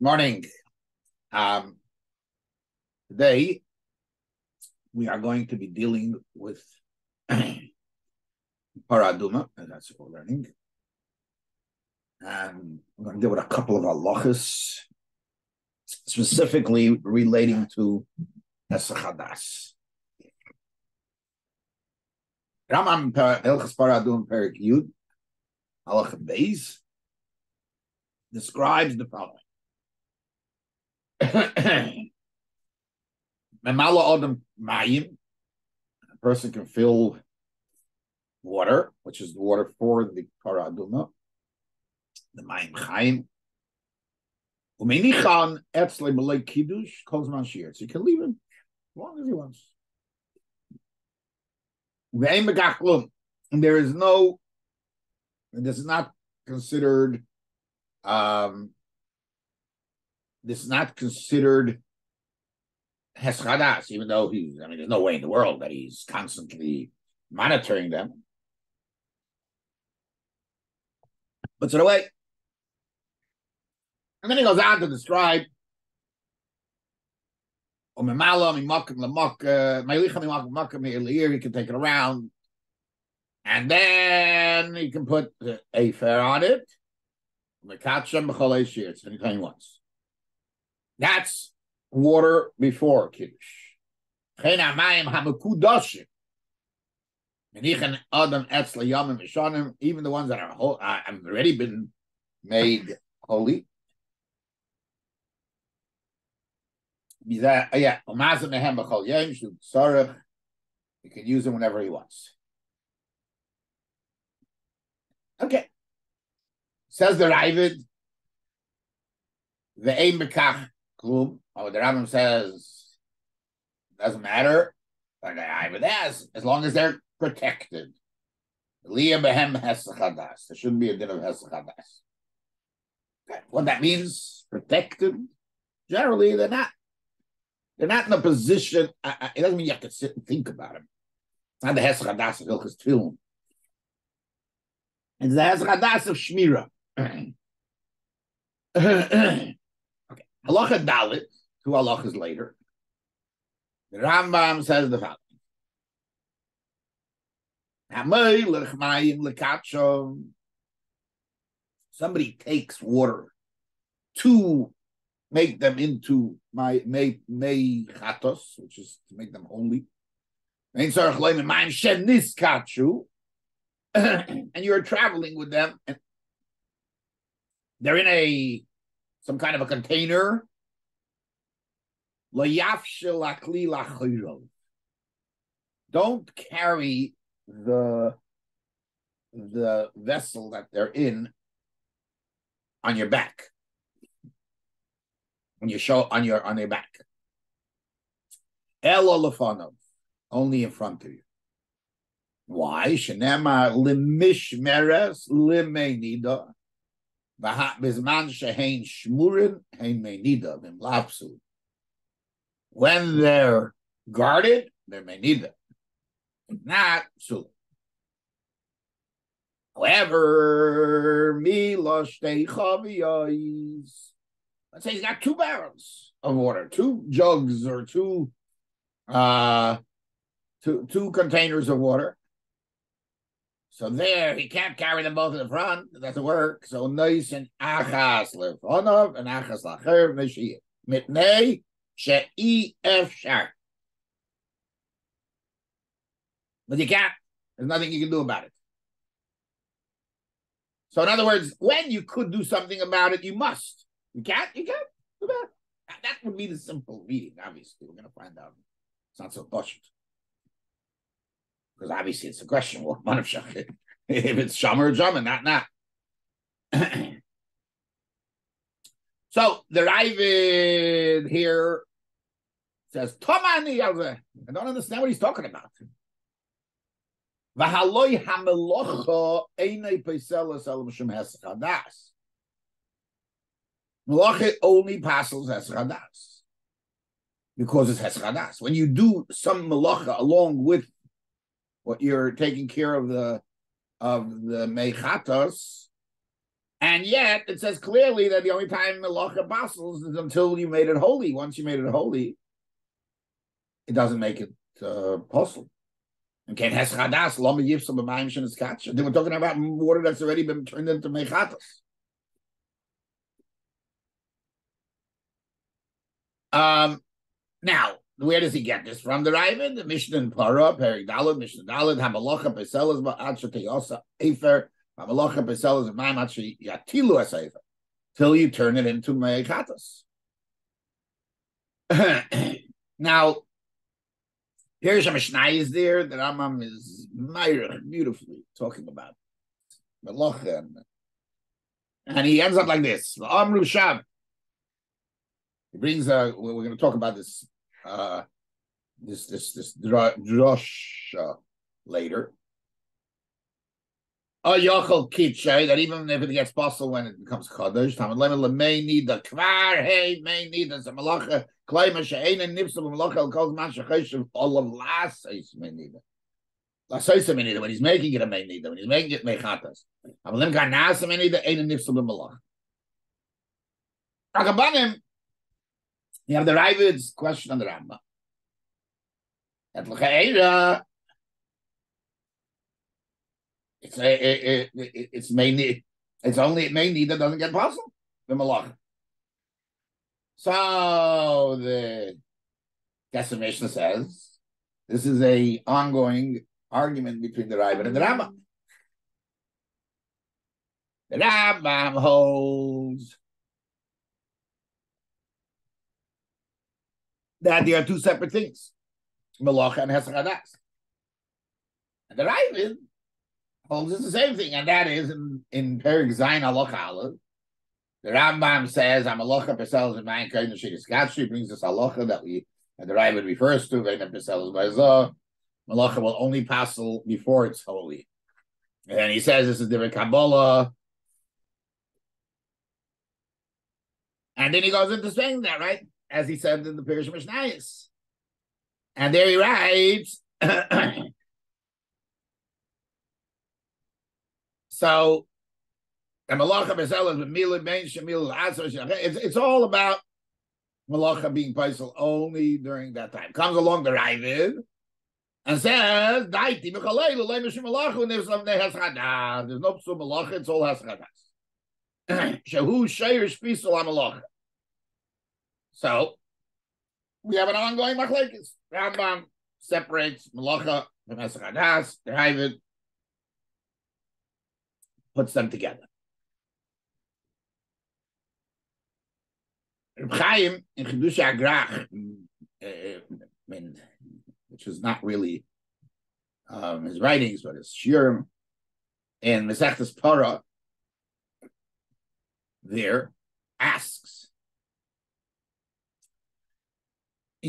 Morning. Um, today we are going to be dealing with Paraduma, and that's what we're learning. And we're going to deal with a couple of halachas, specifically relating to Esachadas. Rambam Elchas Paradum Perik Yud, halacha Beis, describes the following. Memala Adam Mayim, a person can fill water, which is the water for the Parah Adumah, the Mayim Chaim. Umenichan etzle malay kiddush kozman shir. So you can leave him as long as he wants. And there is no, and this is not considered, um, this is not considered heschadas, even though he's, I mean, there's no way in the world that he's constantly monitoring them. Puts it away. And then he goes on to describe he can take it around, and then he can put a fair on it. Anytime he wants. That's water before Kiddush. Even the ones that are uh, have already been made holy. Oh, yeah, you can use them whenever he wants. Okay. Says the Ravid, the aim bekach klum. Oh, the Rambam says doesn't matter. Like the Ravid has, as long as they're protected. Hesachadas. There shouldn't be a din of hesachadas. What that means, protected. Generally, they're not. They're not in a position. it doesn't mean you have to sit and think about them. It's not the Heschadas of Hilchas Tefillin. It's the Heschadas of Shmira. Halacha Dalit, two halachas later. The Rambam says the following. Somebody takes water to make them into my may may chatos, which is to make them holy. and you're traveling with them, and they're in a some kind of a container. Don't carry the the vessel that they're in on your back on your show on your on your back. Lefanov, only in front of you. Why? Shenema limishmeres limeinida. When they're guarded, they're meinida. If not, so. However, let's say he's got two barrels of water, two jugs or two uh two two containers of water. So there, he can't carry them both in the front. That doesn't work. So nice and achas lefonov and achas lacher mishiyah mitnei she'i efshar. But you can't. There's nothing you can do about it. So in other words, when you could do something about it, you must. You can't. You can't that. Would be the simple reading. Obviously, we're going to find out. It's not so pushed because obviously it's a question. Well, if it's shamer or jamin, not not. so the Ravid here says, "Tomani I don't understand what he's talking about. V'haloi hamelocha einay shem hesachadas. Malacha only passes Heschadas because it's Heschadas. When you do some malacha along with what you're taking care of the of the mechatos, And yet it says clearly that the only time Malacha bustles is until you made it holy. Once you made it holy, it doesn't make it uh, possible. Okay, has chadas lama yifsa b'mayim. They were talking about water that's already been turned into mechatas. Um, now, where does he get this from? The Ravid, the Mishnah in Para, Perik Dalad, Mishnah Dalad, Hamalacha Peselas Ba'at Yosa Efer, Hamalacha Peselas Ba'at Yatilu Esefer, till you turn it into mechatas. now, Here's a Mishnah is there. The Rambam is beautifully talking about Melacha, and, he ends up like this: Amru Shab. He brings a. We're going to talk about this. Uh, this this this drosh uh, later. Oh, Yochel Kitche, that even if it gets possible when it becomes Kaddish, Tamad Lemon may need the Kvar, hey, may need the Malacha, Klaima Shein and Nipsel Malacha, Al Kol Man Shecheshev, all of last may need it. Lasoisa may need when he's making it a may need when he's making it Mechatas. Amalim Karnasa may need it, Ein and Nipsel Malacha. Akabanim, you have the Ravid's question on the Rambam. It's a, it, it, it's mainly it's only it may need that doesn't get possible the malach. So the decimation says this is a ongoing argument between the Rav and the Rambam. The Rambam holds that there are two separate things, Malacha and Hesach And the Rav holds it's the same thing, and that is in in Perik Zayin Alocha The Rambam says, "I'm alocha pesels in my kind of gatshi." Brings us alocha that we and the Ravid refers to. Veina pesels ba'zah. Malacha will only pass before it's holy, and he says this is the Kabbalah. And then he goes into saying that, right? As he said in the Pirish Mishnayis. And there he writes, So, it's, it's all about malacha being paisel only during that time. Comes along the Ravid and says, Daiti there's no malacha, it's all haschadas. Shehu sheir shpisel malacha. So, we have an ongoing machlekes. Rambam separates malacha from the Ravid puts them together. Reb Chaim in Chidush Agrach, uh, which is not really um, his writings, but his shir in Masechtas Para, there asks.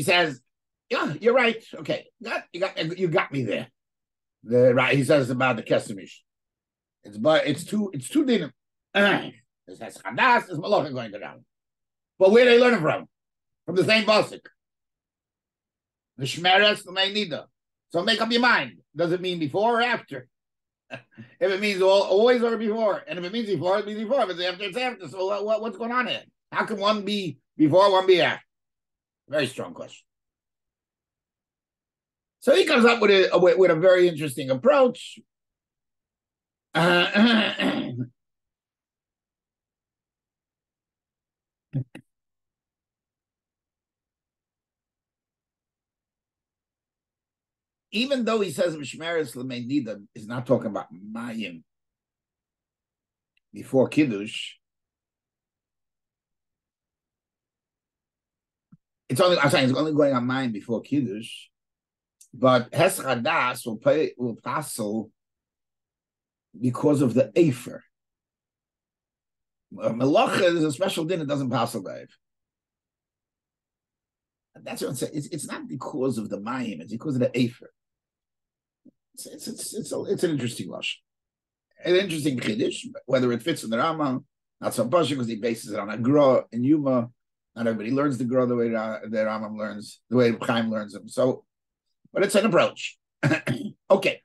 He says, "Yeah, you're right. Okay, got, you got you got me there." The right, he says about the Kesef Mishnah. It's but it's two it's two dinim. Has chadas, there's malachim going around. But where they learn from? From the same basik. The shmeres, the. So make up your mind. Does it mean before or after? if it means all, always or before, and if it means before, it means before. If it's after, it's after. So what, what's going on here? How can one be before, one be after? Very strong question. So he comes up with a with, a very interesting approach, even though he says Mishmeres Lemeinida is not talking about Mayim before Kiddush, it's only I'm saying it's only going on mine before Kiddush, but Heschadas will pay will passel because of the Afer. Melacha is a special din, it doesn't pass a life. That's what I'm saying. It's, it's not because of the Mayim, it's because of the Afer. It's, it's, it's, it's, a, it's an interesting lush. An interesting Kiddush, whether it fits in the Rambam, not so much because he bases it on a Gra and Yuma. Not everybody learns the Gra the way that Rambam learns, the way Chaim learns them. So, but it's an approach. okay.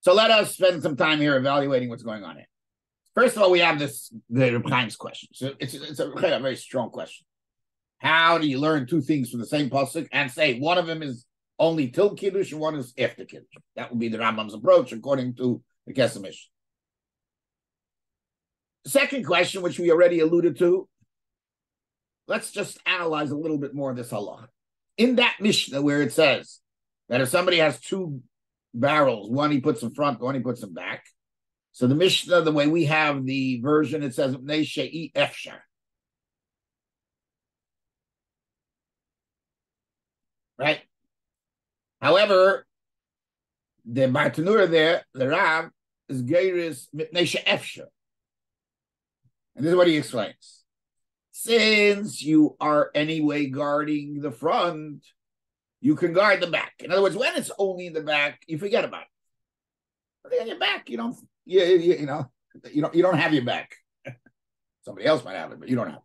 So let us spend some time here evaluating what's going on here. First of all, we have this the Chaim's question. So it's it's a, a very strong question. How do you learn two things from the same pasuk and say one of them is only till kiddush and one is after kiddush? That would be the Rambam's approach according to the Kesef Mishnah. Second question, which we already alluded to, let's just analyze a little bit more of this halach. In that Mishnah where it says that if somebody has two barrels, one he puts in front, one he puts in back. So the Mishnah, the way we have the version, it says. Right? However, the Bartenura there, the Rav, is Geiris Mipnesha Efshar. And this is what he explains. Since you are anyway guarding the front, you can guard the back. In other words, when it's only in the back, you forget about it. But on your back, you don't, you, you, you know, you don't, you don't have your back. Somebody else might have it, but you don't have it.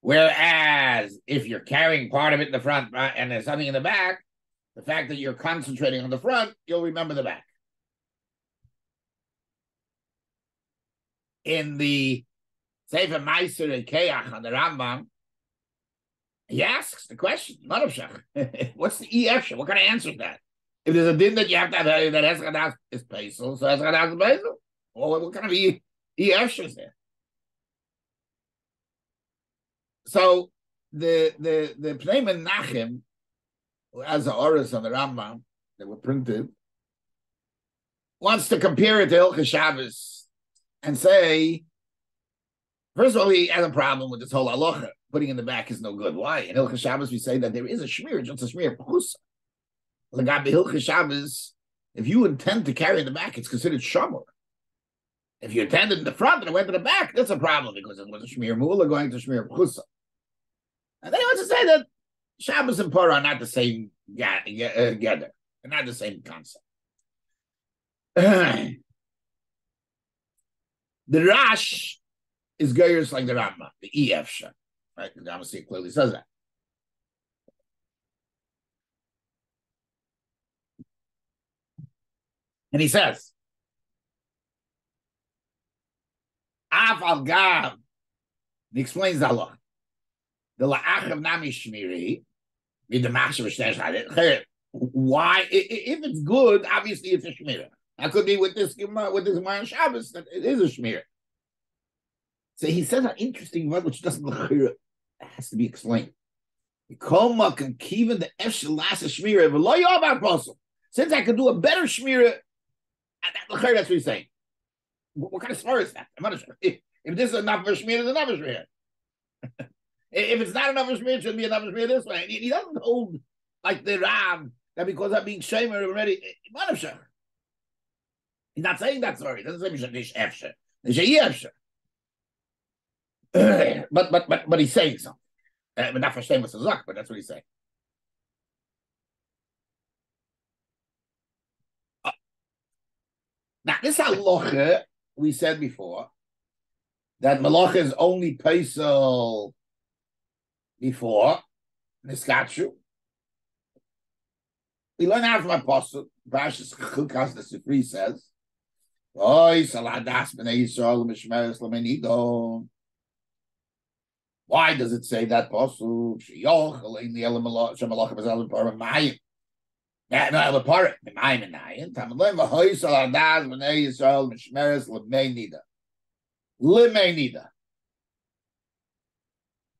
Whereas if you're carrying part of it in the front and there's something in the back, the fact that you're concentrating on the front, you'll remember the back. In the Meiser Keach on the Rambam, he asks the question, What's the EF? What kind of answer is that? If there's a din that you have to have that Eschadas is Pesel, so Eschadas is Pesel. Well, what kind of EF is there? So the the the Pneuman Nachim, as the Oris on the Rambam that were printed, wants to compare it to Ilcha Shabbos and say, first of all, he has a problem with this whole halacha putting in the back is no good. Why? In Hilchah Shabbos, we say that there is a shmir, just a shmir pechusa. Lagabi Hilchah Shabbos, if you intend to carry in the back, it's considered shamor. If you intended in the front and it went to the back, that's a problem because it was a shmir mula going to shmir pechusa. And then he wants to say that Shabbos and Parah are not the same uh, together. They're not the same concept. the Rash is Gaius like the Rama, the EF. Right? The Damascene clearly says that. And he says, Af al Gav, he explains the law. The la'achav nami shmiri, with the Master of why, if it's good, obviously it's a shmira. That could be with this with this Gemara Shabbos that it is a shmira. So he says an interesting word which doesn't has to be explained. Since I could do a better shmira, that's what he's saying. What, kind of smart is that? Sure. If, if this is enough for shmira, it's enough a shmira. if it's not enough a shmira, it should be enough a shmira this way. He, he doesn't hold like the Ram that because I'm being shamer already. Eh, eh, he's not saying that story. He doesn't say Mish Efsher. But but but but he's saying something. Uh, but not for shame with Zak, but that's what he's saying. Uh, now this halacha we said before that malacha is only paisel before niskachu. We learn out from Apostle Parshas Chukas the Sifri says, "Oy saladas b'nei Yisrael mishmeres lamenido." Why does it say that pasuk?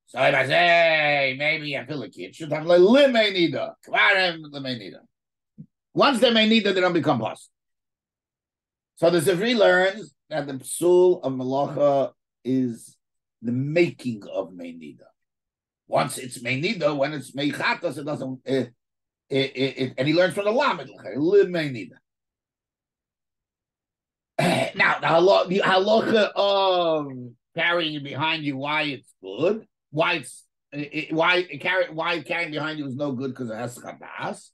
So if I say maybe I feel a kid, should have lemei nida. Kvarim lemei. Once they may nida, they don't become pasuk. So the Sifri learns that the psul of malacha is the making of Meinida. Once it's Meinida, when it's Meichatas, it doesn't. It, it, it, and he learns from the Lamed Meinida. Now, the halacha, the halacha of carrying behind you, why it's good, why it's it, why eh, carry why carrying behind you is no good because it has chadas.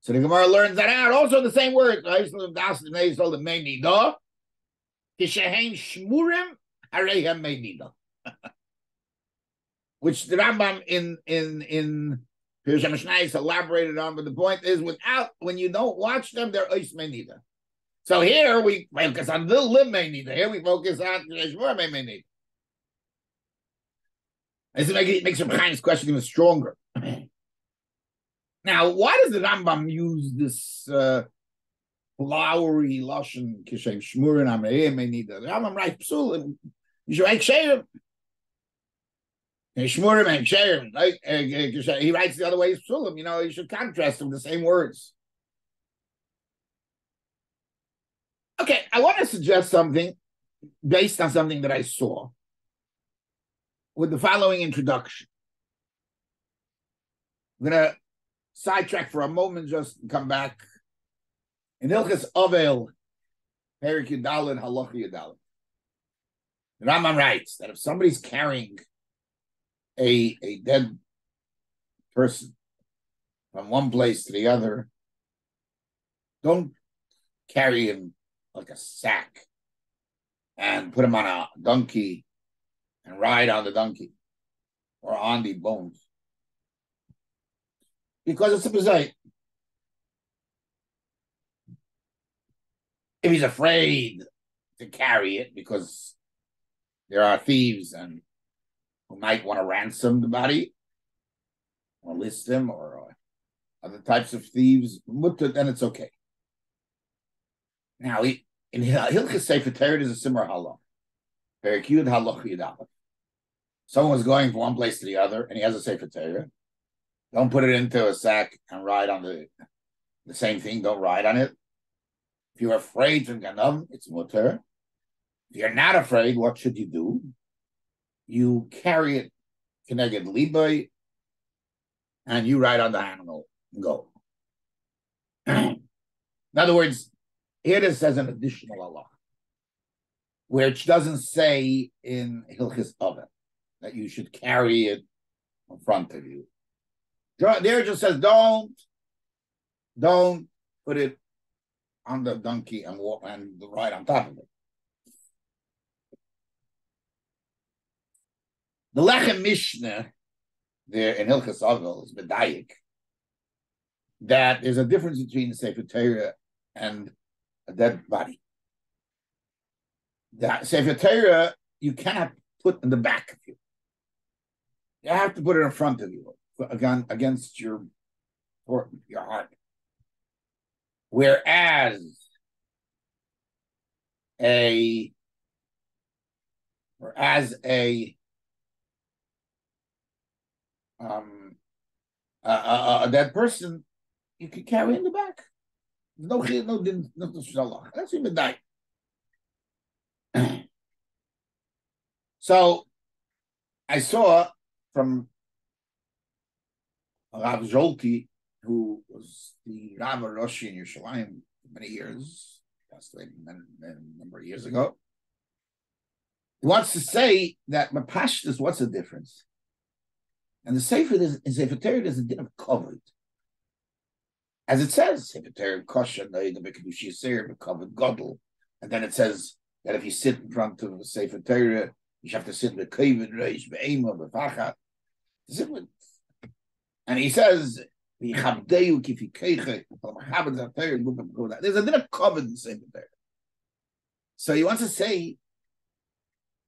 So the Gemara learns that out. Also, the same word. shmurim which the Rambam in in in Pirush elaborated on. But the point is, without when you don't watch them, they're oisme neither. So here we focus on the lim need. Here we focus on need. This makes makes Chaim's question even stronger. now, why does the Rambam use this uh, flowery lashon kishem shmurin amreim need? The Rambam writes psulim. You should shayim. And. Right? He writes the other way. Psulim. You know, you should contrast them with the same words. Okay, I want to suggest something based on something that I saw with the following introduction. I'm going to sidetrack for a moment, just come back. In Hilchas Avel, Perik Yudalin, Halacha Yudalin. Rambam writes that if somebody's carrying a, a dead person from one place to the other, don't carry him like a sack and put him on a donkey and ride on the donkey or on the bones. Because it's a bezayit. If he's afraid to carry it because there are thieves and who might want to ransom the body or list him or uh, other types of thieves, mutter, then it's okay. Now, in Hilchas Sefer Torah, there's a similar halach. Perikud halach yidapah. Someone was going from one place to the other, and he has a Sefer Torah. Don't put it into a sack and ride on the the same thing. Don't ride on it. If you're afraid from Ganav, it's mutter. If you're not afraid, what should you do? You carry it connected liboy, and you ride on the animal and go. In other words, here it says an additional Allah, which doesn't say in Hilchis Oven that you should carry it in front of you. There just says don't, don't put it on the donkey and walk and ride on top of it. The Lechem Mishnah there in Hilchas Avil is Medayik that there's a difference between the Sefer Torah and a dead body. That Sefer Torah you cannot put in the back of you. You have to put it in front of you, again against your your heart. Whereas a or as a um a, a, a dead person, you can carry in the back. No, no, no, no, no, That's even die. So I saw from Rav Zolti, who was the Rav Roshi in Yerushalayim for many years, passed away a number of years ago. He wants to say that Mapashtas, what's the difference? And the Sefer is Sefer Torah is a din of covered. As it says, Sefer Torah kosher covered godel. And then it says that if you sit in front of a Sefer Torah, you have to sit with Kavod Reish, Be'ema, Befachat, and he says, there's a din of covered in same there. So he wants to say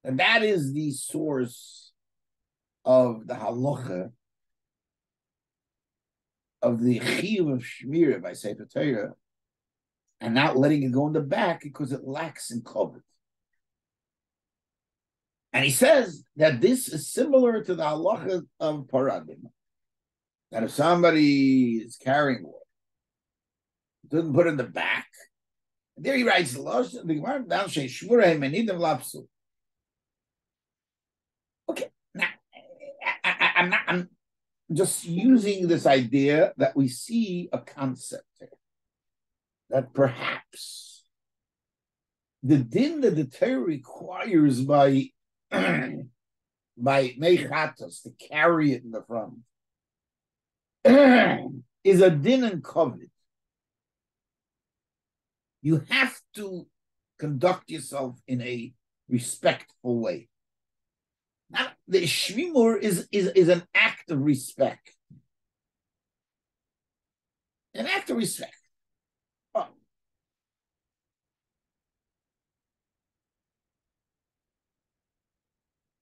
that that is the source of the halacha of the chiyuv of shmira by Sefer Torah, and not letting it go in the back because it lacks in covet. And he says that this is similar to the halacha of paradim. That if somebody is carrying water, doesn't put it in the back. And There he writes the Gemara down lapsu. Okay, I'm just using this idea that we see a concept here that perhaps the din that the Torah requires by by mechatos to carry it in the front is a din and covet. You have to conduct yourself in a respectful way. Not, the shvimur is, is, is an act of respect. An act of respect. Oh.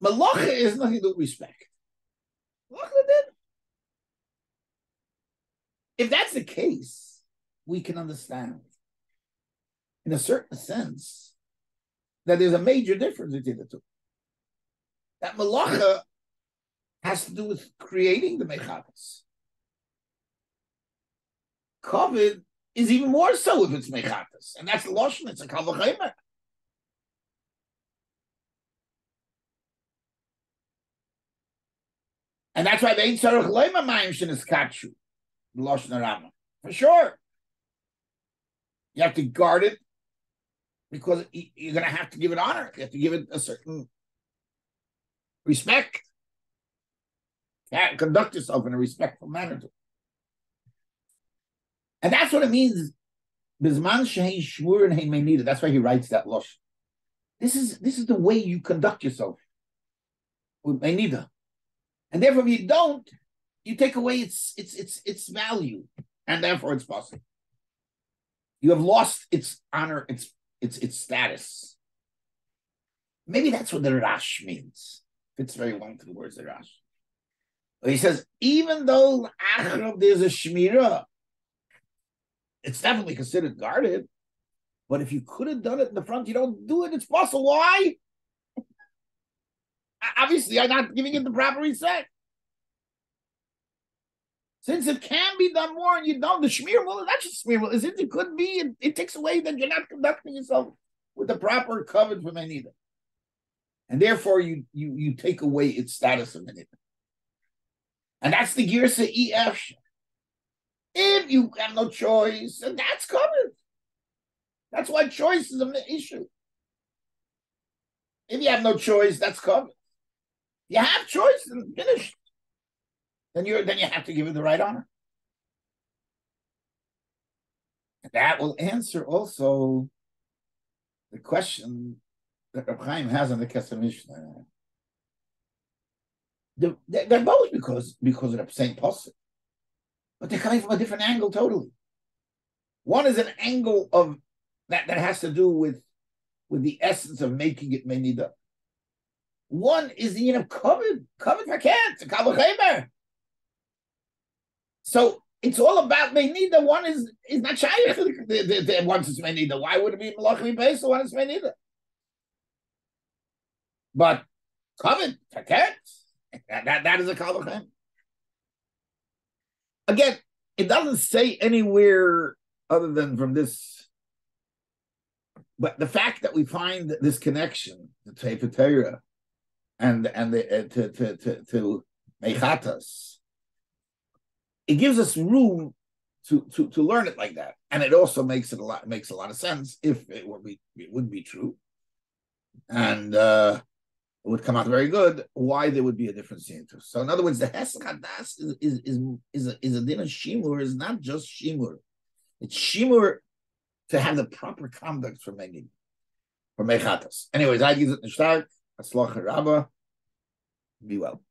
Malacha is nothing to respect. Malacha did. If that's the case, we can understand, in a certain sense, that there's a major difference between the two. That malacha has to do with creating the mechatas. COVID is even more so if it's mechatas, and that's lotion. It's a kavachaymer. And that's why they Ein Tzarech Leima Mayim is Kachu, Lashon Rama. For sure. You have to guard it because you're going to have to give it honor. You have to give it a certain respect. Conduct yourself in a respectful manner. And that's what it means. That's why he writes that lush. This is this is the way you conduct yourself with. And therefore, if you don't, you take away its its its its value, and therefore it's possible. You have lost its honor, its its its status. Maybe that's what the Rash means. Fits very well to the words of Rash. He says, even though there's a Shmira, it's definitely considered guarded. But if you could have done it in the front, you don't do it. It's possible. Why? obviously I'm not giving it the proper respect. Since it can be done more and you don't, the Shmir will, that's just Shmir since it could be, it, it, takes away that you're not conducting yourself with the proper covet for Menida. And therefore you you you take away its status of Menida. And that's the Girsa EF. If you have no choice, and that's covered. That's why choice is an issue. If you have no choice, that's covered. You have choice and finished. Then you then you have to give it the right honor. And That will answer also the question that Reb Chaim has on the Kesef Mishnah. They're, they're both because because of the same posture, but they're coming from a different angle totally. One is an angle of that that has to do with with the essence of making it menida. One is the you know covered covered for cats, a. So it's all about menida. One is is not shy. The, the, the, once it's menida, why would it be malachim base? The one is menida. But for cats. That, that, is a kavachem. Again, it doesn't say anywhere other than from this but the fact that we find this connection to Teifetera and and the, uh, to to to, to Mechatas, it gives us room to, to to learn it like that, and it also makes it a lot makes a lot of sense if it would be it would be true, and uh, it would come out very good. Why there would be a difference in it. So in other words, the Heschadas is is is is a, is a din of shimur is not just shimur, it's shimur to have the proper conduct for many for mechatas. Anyways, I give it start. Aslach Rabba. Be well.